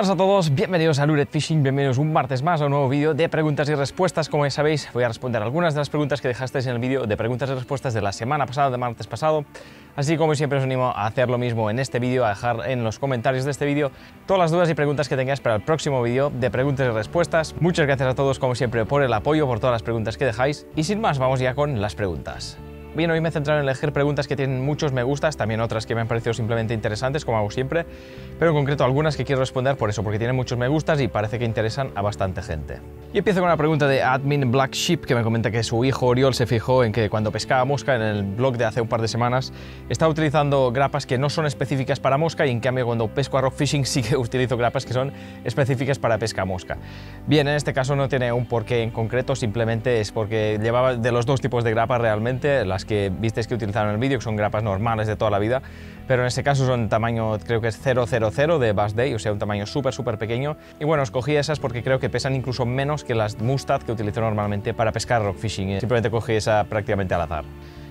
buenas a todos, bienvenidos a Lured Fishing, bienvenidos un martes más a un nuevo vídeo de preguntas y respuestas. Como ya sabéis, voy a responder algunas de las preguntas que dejasteis en el vídeo de preguntas y respuestas de la semana pasada, de martes pasado. Así como siempre os animo a hacer lo mismo en este vídeo, a dejar en los comentarios de este vídeo todas las dudas y preguntas que tengáis para el próximo vídeo de preguntas y respuestas. Muchas gracias a todos como siempre por el apoyo, por todas las preguntas que dejáis. Y sin más, vamos ya con las preguntas. Bien, hoy me he centrado en elegir preguntas que tienen muchos me gustas, también otras que me han parecido simplemente interesantes, como hago siempre, pero en concreto algunas que quiero responder por eso, porque tienen muchos me gustas y parece que interesan a bastante gente. Y empiezo con una pregunta de Admin Black Sheep, que me comenta que su hijo Oriol se fijó en que cuando pescaba mosca en el blog de hace un par de semanas, estaba utilizando grapas que no son específicas para mosca y en cambio cuando pesco a rock fishing sí que utilizo grapas que son específicas para pesca mosca. Bien, en este caso no tiene un porqué en concreto, simplemente es porque llevaba de los dos tipos de grapas realmente, las que visteis que utilizaron en el vídeo, que son grapas normales de toda la vida, pero en este caso son tamaño, creo que es 000 de Bass Day, o sea, un tamaño súper, súper pequeño. Y bueno, escogí esas porque creo que pesan incluso menos que las Mustad que utilizo normalmente para pescar rock fishing. Simplemente cogí esa prácticamente al azar.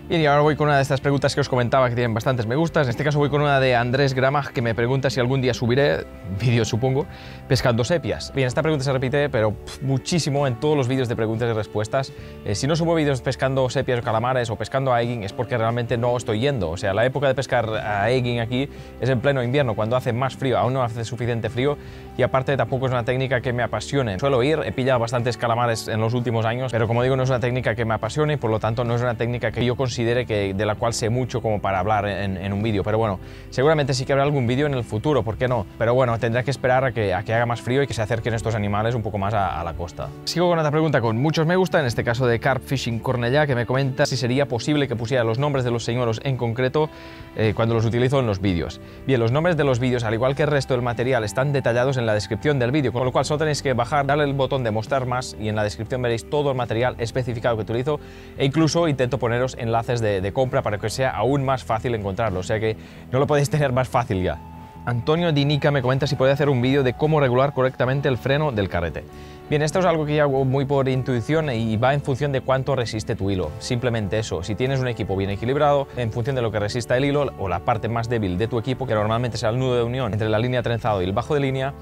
Bien, y ahora voy con una de estas preguntas que os comentaba que tienen bastantes me gustas. En este caso voy con una de Andrés Grama que me pregunta si algún día subiré, vídeo supongo, pescando sepias. Bien, esta pregunta se repite, pero muchísimo en todos los vídeos de preguntas y respuestas. Eh, si no subo vídeos pescando sepias o calamares o pescando a egging es porque realmente no estoy yendo. O sea, la época de pescar a egging aquí es en pleno invierno, cuando hace más frío, aún no hace suficiente frío y aparte tampoco es una técnica que me apasione. Suelo ir, he pillado bastantes calamares en los últimos años, pero como digo, no es una técnica que me apasione por lo tanto no es una técnica que yo considero que, de la cual sé mucho como para hablar en, un vídeo. Pero bueno, seguramente sí que habrá algún vídeo en el futuro, ¿por qué no? Pero bueno, tendré que esperar a que, a que haga más frío y que se acerquen estos animales un poco más a, la costa. Sigo con otra pregunta con muchos me gusta, en este caso de Carp Fishing Cornellá, que me comenta si sería posible que pusiera los nombres de los señuelos en concreto eh, cuando los utilizo en los vídeos. Bien, los nombres de los vídeos, al igual que el resto del material, están detallados en la descripción del vídeo, con lo cual solo tenéis que bajar, darle el botón de mostrar más y en la descripción veréis todo el material especificado que utilizo e incluso intento poneros enlaces de, compra para que sea aún más fácil encontrarlo, o sea que no lo podéis tener más fácil ya. Antonio Dinica me comenta si puede hacer un vídeo de cómo regular correctamente el freno del carrete. Bien, esto es algo que yo hago muy por intuición y va en función de cuánto resiste tu hilo. Simplemente eso, si tienes un equipo bien equilibrado, en función de lo que resista el hilo o la parte más débil de tu equipo, que normalmente será el nudo de unión entre la línea trenzado y el bajo de línea,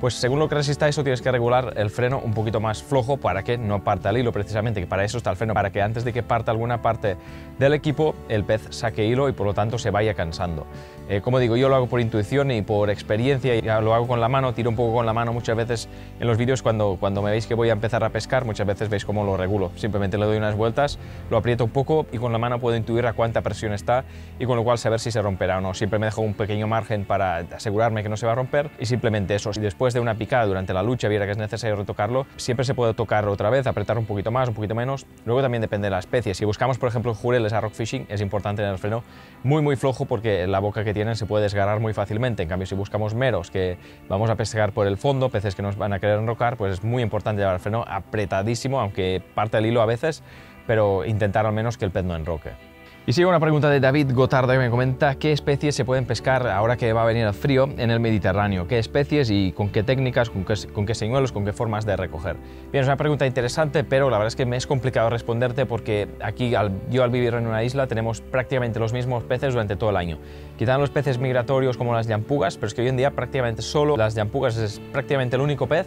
pues según lo que resista eso tienes que regular el freno un poquito más flojo para que no parta el hilo precisamente, que para eso está el freno, para que antes de que parta alguna parte del equipo el pez saque hilo y por lo tanto se vaya cansando. Eh, como digo, yo lo hago por intuición y por experiencia, y lo hago con la mano, tiro un poco con la mano muchas veces en los vídeos cuando, cuando me veis que voy a empezar a pescar, muchas veces veis cómo lo regulo, simplemente le doy unas vueltas, lo aprieto un poco y con la mano puedo intuir a cuánta presión está y con lo cual saber si se romperá o no. Siempre me dejo un pequeño margen para asegurarme que no se va a romper y simplemente eso. Si después de una picada durante la lucha viera que es necesario retocarlo, siempre se puede tocar otra vez, apretar un poquito más, un poquito menos. Luego también depende de la especie. Si buscamos, por ejemplo, jureles a rock fishing, es importante tener el freno muy muy flojo porque la boca que tienen se puede desgarrar muy fácilmente. En cambio, si buscamos meros que vamos a pescar por el fondo, peces que nos van a querer enrocar, pues es muy importante llevar el freno apretadísimo, aunque parte el hilo a veces, pero intentar al menos que el pez no enroque. Y sigue una pregunta de David Gotardo que me comenta qué especies se pueden pescar ahora que va a venir el frío en el Mediterráneo, qué especies y con qué técnicas, con qué, señuelos, con qué formas de recoger. Bien, es una pregunta interesante, pero la verdad es que me es complicado responderte porque aquí yo al vivir en una isla tenemos prácticamente los mismos peces durante todo el año. Quitando los peces migratorios como las llampugas, pero es que hoy en día prácticamente solo las llampugas es prácticamente el único pez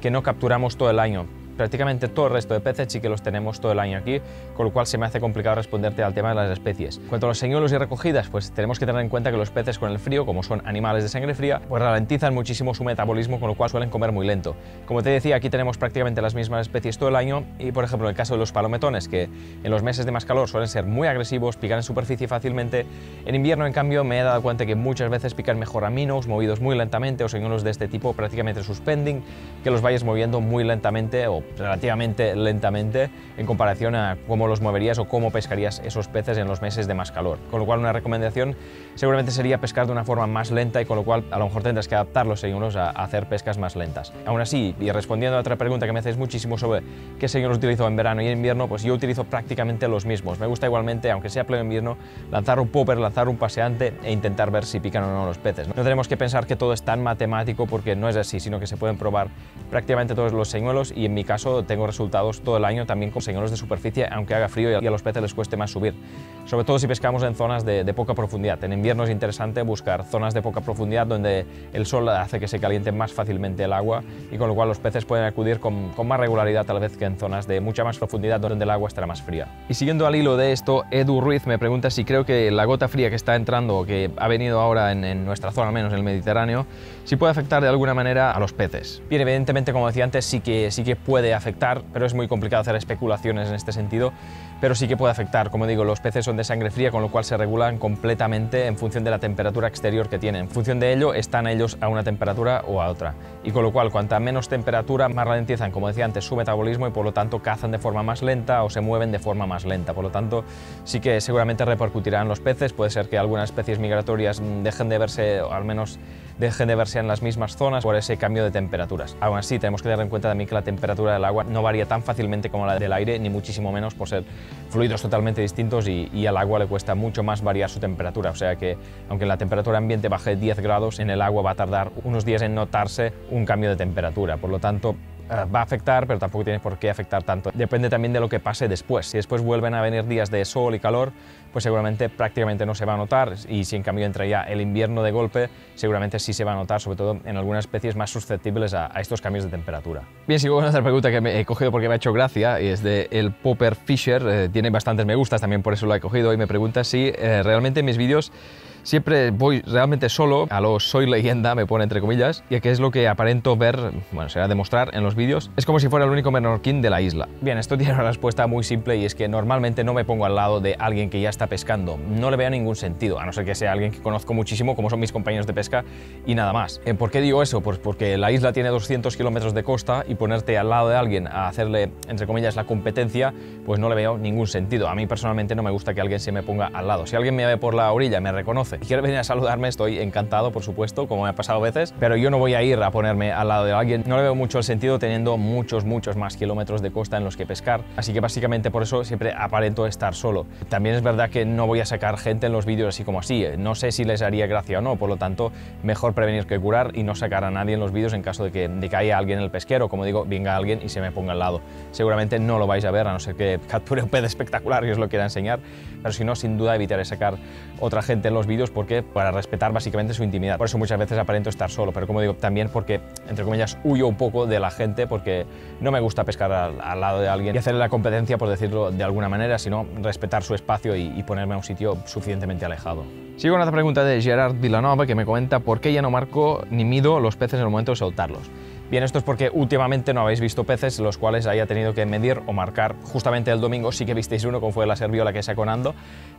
que no capturamos todo el año prácticamente todo el resto de peces sí que los tenemos todo el año aquí, con lo cual se me hace complicado responderte al tema de las especies. En cuanto a los señuelos y recogidas, pues tenemos que tener en cuenta que los peces con el frío, como son animales de sangre fría, pues ralentizan muchísimo su metabolismo, con lo cual suelen comer muy lento. Como te decía, aquí tenemos prácticamente las mismas especies todo el año y, por ejemplo, en el caso de los palometones, que en los meses de más calor suelen ser muy agresivos, pican en superficie fácilmente, en invierno, en cambio, me he dado cuenta que muchas veces pican mejor a minos, movidos muy lentamente, o señuelos de este tipo prácticamente suspending, que los vayas moviendo muy lentamente o relativamente lentamente en comparación a cómo los moverías o cómo pescarías esos peces en los meses de más calor. Con lo cual una recomendación seguramente sería pescar de una forma más lenta y con lo cual a lo mejor tendrás que adaptar los señuelos a, hacer pescas más lentas. Aún así, y respondiendo a otra pregunta que me haces muchísimo sobre qué señuelos utilizo en verano y en invierno, pues yo utilizo prácticamente los mismos. Me gusta igualmente, aunque sea pleno invierno, lanzar un popper, lanzar un paseante e intentar ver si pican o no los peces. No tenemos que pensar que todo es tan matemático porque no es así, sino que se pueden probar prácticamente todos los señuelos y en mi caso caso tengo resultados todo el año también con señores de superficie, aunque haga frío y a los peces les cueste más subir. Sobre todo si pescamos en zonas de, de poca profundidad. En invierno es interesante buscar zonas de poca profundidad donde el sol hace que se caliente más fácilmente el agua y con lo cual los peces pueden acudir con, con más regularidad tal vez que en zonas de mucha más profundidad donde el agua estará más fría. Y siguiendo al hilo de esto, Edu Ruiz me pregunta si creo que la gota fría que está entrando o que ha venido ahora en, en nuestra zona, al menos en el Mediterráneo, si puede afectar de alguna manera a los peces. Bien, evidentemente, como decía antes, sí que, sí que puede afectar, pero es muy complicado hacer especulaciones en este sentido, pero sí que puede afectar. Como digo, los peces son de sangre fría, con lo cual se regulan completamente en función de la temperatura exterior que tienen. En función de ello, están ellos a una temperatura o a otra. Y con lo cual, cuanta menos temperatura, más ralentizan, como decía antes, su metabolismo y por lo tanto cazan de forma más lenta o se mueven de forma más lenta. Por lo tanto, sí que seguramente repercutirá en los peces. Puede ser que algunas especies migratorias dejen de verse, o al menos dejen de verse en las mismas zonas por ese cambio de temperaturas. Aún así, tenemos que tener en cuenta también que la temperatura del agua no varía tan fácilmente como la del aire, ni muchísimo menos por ser fluidos totalmente distintos y, y al agua le cuesta mucho más variar su temperatura. O sea que, aunque la temperatura ambiente baje 10 grados, en el agua va a tardar unos días en notarse un cambio de temperatura. Por lo tanto, va a afectar, pero tampoco tiene por qué afectar tanto. Depende también de lo que pase después. Si después vuelven a venir días de sol y calor, pues seguramente prácticamente no se va a notar y si en cambio entra ya el invierno de golpe, seguramente sí se va a notar, sobre todo en algunas especies más susceptibles a, estos cambios de temperatura. Bien, sigo con otra pregunta que he cogido porque me ha hecho gracia y es de el Popper Fisher, eh, tiene bastantes me gustas, también por eso lo he cogido y me pregunta si eh, realmente mis vídeos Siempre voy realmente solo, a lo soy leyenda, me pone entre comillas, y que es lo que aparento ver, bueno, será demostrar en los vídeos, es como si fuera el único menorquín de la isla. Bien, esto tiene una respuesta muy simple y es que normalmente no me pongo al lado de alguien que ya está pescando, no le veo ningún sentido, a no ser que sea alguien que conozco muchísimo, como son mis compañeros de pesca, y nada más. Eh, ¿Por qué digo eso? Pues porque la isla tiene 200 kilómetros de costa y ponerte al lado de alguien a hacerle, entre comillas, la competencia, pues no le veo ningún sentido. A mí personalmente no me gusta que alguien se me ponga al lado. Si alguien me ve por la orilla, me reconoce y quiere venir a saludarme, estoy encantado, por supuesto, como me ha pasado veces, pero yo no voy a ir a ponerme al lado de alguien. No le veo mucho el sentido teniendo muchos, muchos más kilómetros de costa en los que pescar. Así que básicamente por eso siempre aparento estar solo. También es verdad que no voy a sacar gente en los vídeos así como así. No sé si les haría gracia o no, por lo tanto, mejor prevenir que curar y no sacar a nadie en los vídeos en caso de que, de que haya alguien en el pesquero. Como digo, venga alguien y se me ponga al lado. Seguramente no lo vais a ver, a no ser que capture un pez espectacular y os lo quiera enseñar, pero si no, sin duda evitaré sacar otra gente en los vídeos porque para respetar básicamente su intimidad. Por eso muchas veces aparento estar solo, pero como digo, también porque, entre comillas, huyo un poco de la gente porque no me gusta pescar al, lado de alguien y hacerle la competencia, por decirlo de alguna manera, sino respetar su espacio y, y ponerme a un sitio suficientemente alejado. Sigo con otra pregunta de Gerard Villanova que me comenta por qué ya no marco ni mido los peces en el momento de soltarlos. Bien, esto es porque últimamente no habéis visto peces los cuales haya tenido que medir o marcar justamente el domingo. Sí que visteis uno, como fue la serviola que sacó Nando,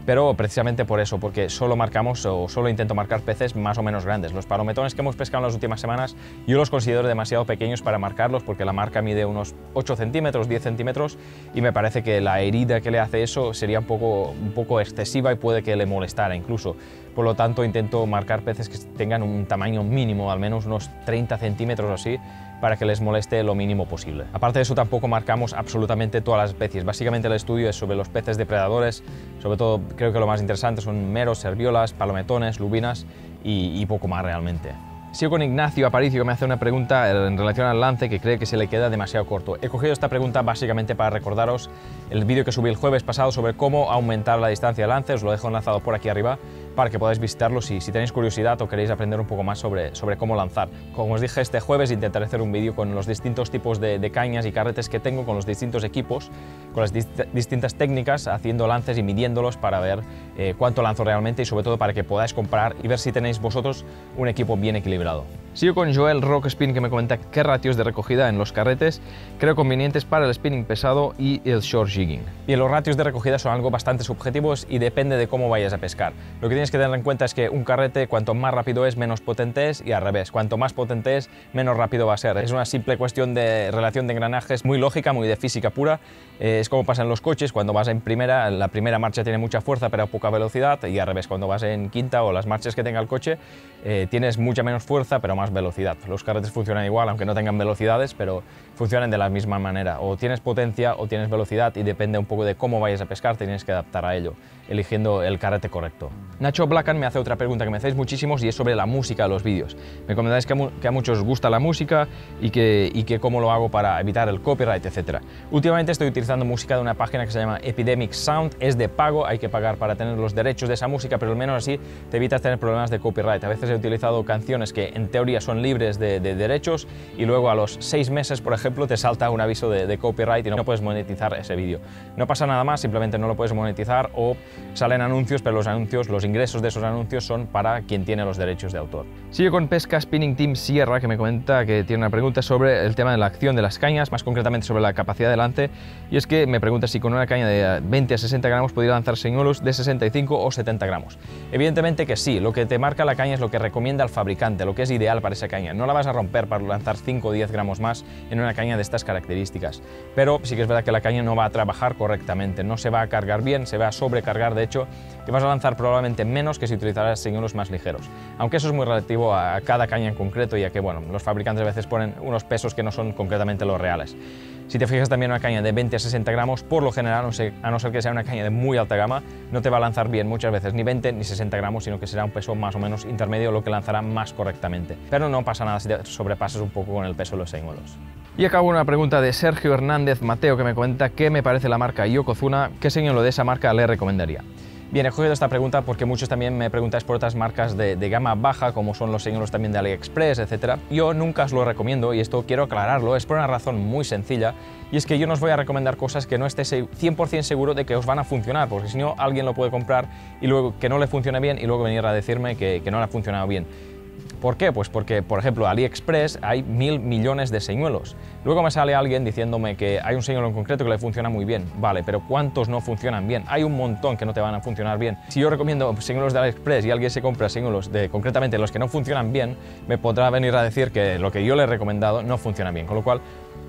pero precisamente por eso, porque solo marcamos o solo intento marcar peces más o menos grandes. Los palometones que hemos pescado en las últimas semanas yo los considero demasiado pequeños para marcarlos porque la marca mide unos 8 centímetros, 10 centímetros y me parece que la herida que le hace eso sería un poco, un poco excesiva y puede que le molestara incluso. Por lo tanto, intento marcar peces que tengan un tamaño mínimo, al menos unos 30 centímetros o así, para que les moleste lo mínimo posible. Aparte de eso, tampoco marcamos absolutamente todas las especies. Básicamente el estudio es sobre los peces depredadores, sobre todo creo que lo más interesante son meros, serviolas, palometones, lubinas y, poco más realmente. Sigo con Ignacio Aparicio que me hace una pregunta en relación al lance que cree que se le queda demasiado corto. He cogido esta pregunta básicamente para recordaros el vídeo que subí el jueves pasado sobre cómo aumentar la distancia de lance, os lo dejo enlazado por aquí arriba para que podáis visitarlo si, si tenéis curiosidad o queréis aprender un poco más sobre, sobre cómo lanzar. Como os dije este jueves intentaré hacer un vídeo con los distintos tipos de, de, cañas y carretes que tengo, con los distintos equipos, con las dist distintas técnicas, haciendo lances y midiéndolos para ver eh, cuánto lanzo realmente y sobre todo para que podáis comprar y ver si tenéis vosotros un equipo bien equilibrado. Sigo con Joel Rock Spin que me comenta qué ratios de recogida en los carretes creo convenientes para el spinning pesado y el short jigging. Bien, los ratios de recogida son algo bastante subjetivos y depende de cómo vayas a pescar. Lo que tienes que tener en cuenta es que un carrete cuanto más rápido es, menos potente es y al revés, cuanto más potente es, menos rápido va a ser. Es una simple cuestión de relación de engranajes muy lógica, muy de física pura. Eh, es como pasa en los coches, cuando vas en primera, la primera marcha tiene mucha fuerza pero poca velocidad y al revés, cuando vas en quinta o las marchas que tenga el coche, eh, tienes mucha menos fuerza pero más velocidad. Los carretes funcionan igual, aunque no tengan velocidades, pero funcionan de la misma manera. O tienes potencia o tienes velocidad y depende un poco de cómo vayas a pescar, tienes que adaptar a ello, eligiendo el carrete correcto. Nacho Nacho me hace otra pregunta que me hacéis muchísimos y es sobre la música de los vídeos. Me comentáis que a, muchos os gusta la música y que, y que cómo lo hago para evitar el copyright, etc. Últimamente estoy utilizando música de una página que se llama Epidemic Sound, es de pago, hay que pagar para tener los derechos de esa música, pero al menos así te evitas tener problemas de copyright. A veces he utilizado canciones que en teoría son libres de, derechos y luego a los seis meses, por ejemplo, te salta un aviso de, de copyright y no puedes monetizar ese vídeo. No pasa nada más, simplemente no lo puedes monetizar o salen anuncios, pero los anuncios, los ingresos de esos anuncios son para quien tiene los derechos de autor. Sigo con Pesca Spinning Team Sierra, que me comenta que tiene una pregunta sobre el tema de la acción de las cañas, más concretamente sobre la capacidad de lance, y es que me pregunta si con una caña de 20 a 60 gramos podría lanzar señuelos de 65 o 70 gramos. Evidentemente que sí, lo que te marca la caña es lo que recomienda el fabricante, lo que es ideal para esa caña. No la vas a romper para lanzar 5 o 10 gramos más en una caña de estas características, pero sí que es verdad que la caña no va a trabajar correctamente, no se va a cargar bien, se va a sobrecargar, de hecho, y vas a lanzar probablemente menos que si utilizaras señuelos más ligeros. Aunque eso es muy relativo a cada caña en concreto, ya que bueno, los fabricantes a veces ponen unos pesos que no son concretamente los reales. Si te fijas también una caña de 20 a 60 gramos, por lo general, a no ser que sea una caña de muy alta gama, no te va a lanzar bien muchas veces ni 20 ni 60 gramos, sino que será un peso más o menos intermedio lo que lanzará más correctamente. Pero no pasa nada si te sobrepasas un poco con el peso de los señuelos. Y acabo una pregunta de Sergio Hernández Mateo que me cuenta qué me parece la marca Yokozuna, qué señuelo de esa marca le recomendaría. Bien, he cogido esta pregunta porque muchos también me preguntáis por otras marcas de, gama baja, como son los señuelos también de AliExpress, etc. Yo nunca os lo recomiendo y esto quiero aclararlo, es por una razón muy sencilla y es que yo no os voy a recomendar cosas que no esté 100% seguro de que os van a funcionar, porque si no alguien lo puede comprar y luego que no le funcione bien y luego venir a decirme que, que no le ha funcionado bien. ¿Por qué? Pues porque, por ejemplo, AliExpress hay mil millones de señuelos. Luego me sale alguien diciéndome que hay un señuelo en concreto que le funciona muy bien. Vale, pero ¿cuántos no funcionan bien? Hay un montón que no te van a funcionar bien. Si yo recomiendo señuelos de AliExpress y alguien se compra señuelos de concretamente los que no funcionan bien, me podrá venir a decir que lo que yo le he recomendado no funciona bien. Con lo cual,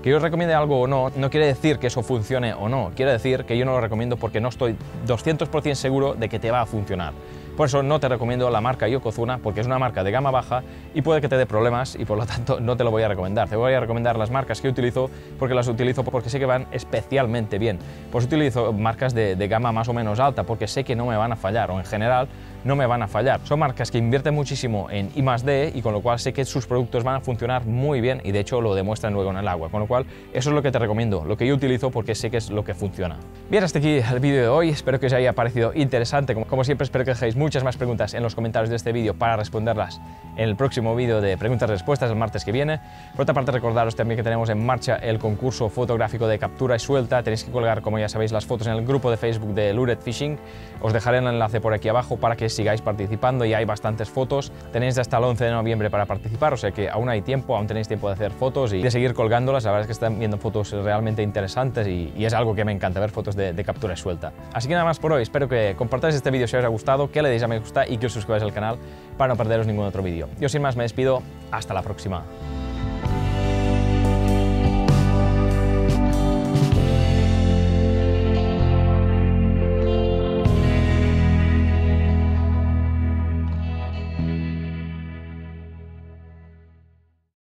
que yo recomiende algo o no, no quiere decir que eso funcione o no. Quiere decir que yo no lo recomiendo porque no estoy 200% seguro de que te va a funcionar. Por eso no te recomiendo la marca Yokozuna porque es una marca de gama baja y puede que te dé problemas y por lo tanto no te lo voy a recomendar. Te voy a recomendar las marcas que utilizo porque las utilizo porque sé que van especialmente bien. Pues utilizo marcas de, gama más o menos alta porque sé que no me van a fallar o en general no me van a fallar. Son marcas que invierten muchísimo en I y con lo cual sé que sus productos van a funcionar muy bien y de hecho lo demuestran luego en el agua. Con lo cual eso es lo que te recomiendo, lo que yo utilizo porque sé que es lo que funciona. Bien, hasta aquí el vídeo de hoy. Espero que os haya parecido interesante. Como, siempre espero que dejéis muchas más preguntas en los comentarios de este vídeo para responderlas en el próximo vídeo de preguntas y respuestas el martes que viene. Por otra parte recordaros también que tenemos en marcha el concurso fotográfico de captura y suelta. Tenéis que colgar, como ya sabéis, las fotos en el grupo de Facebook de Lured Fishing. Os dejaré el enlace por aquí abajo para que sigáis participando y hay bastantes fotos. Tenéis hasta el 11 de noviembre para participar, o sea que aún hay tiempo, aún tenéis tiempo de hacer fotos y de seguir colgándolas. La verdad es que están viendo fotos realmente interesantes y, es algo que me encanta ver fotos de, de, captura y suelta. Así que nada más por hoy, espero que compartáis este vídeo si os ha gustado, que le deis a me gusta y que os suscribáis al canal para no perderos ningún otro vídeo. Yo sin más me despido, hasta la próxima.